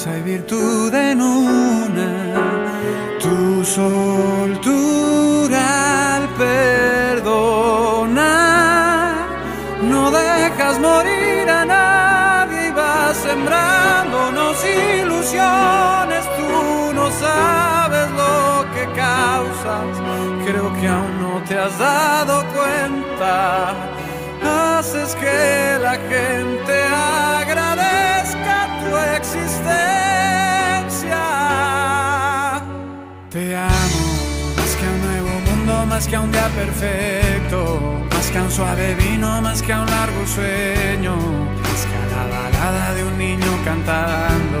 fuerza y virtud en una, tu soltura al perdonar, no dejas morir a nadie y vas sembrándonos ilusiones, tú no sabes lo que causas, creo que aún no te has dado cuenta, haces que la gente agrade que a un día perfecto, más que a un suave vino, más que a un largo sueño, más que a la balada de un niño cantando,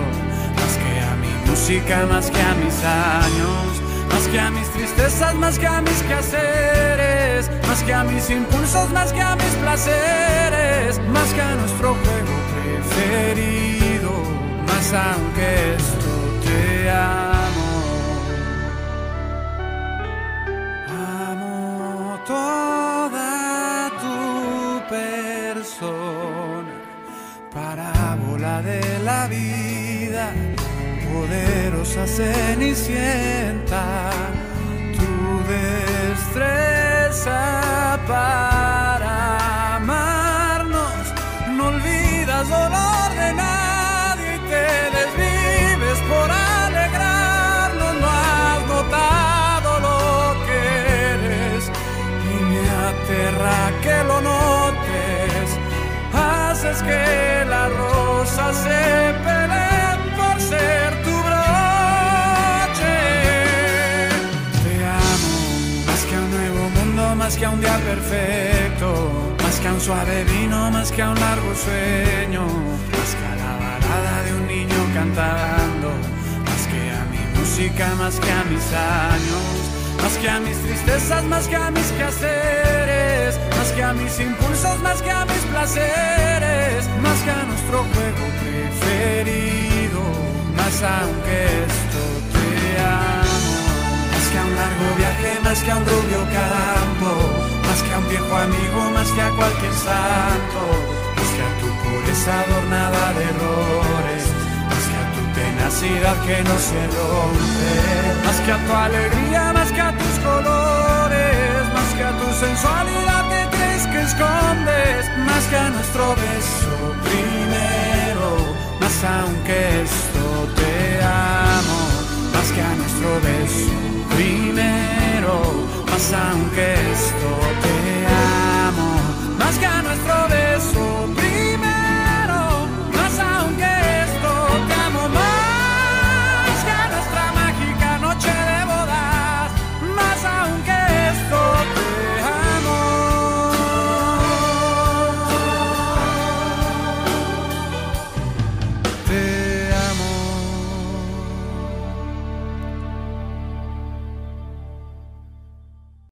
más que a mi música, más que a mis años más que a mis tristezas, más que a mis quehaceres, más que a mis impulsos, más que a mis placeres, más que a nuestro juego preferido, toda tu persona, parábola de la vida poderosa cenicienta, tu destreza para amarnos, no olvidas dolor de nadie haces que la rosa se pelee por ser tu broche. Te amo, más que a un nuevo mundo, más que a un día perfecto, más que a un suave vino, más que a un largo sueño, más que a la balada de un niño cantando, más que a mi música, más que a mis años. Más que a mis tristezas, más que a mis quehaceres, más que a mis impulsos, más que a mis placeres, aunque esto te amo, más que a un largo viaje, más que a un rubio campo, más que a un viejo amigo, más que a cualquier santo, más que a tu pureza adornada de errores, más que a tu tenacidad que no se rompe, más que a tu alegría, más que a tus colores, más que a tu sensualidad que crees que escondes, más que a nuestro beso primero, más aunque aunque